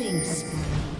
Killing spree.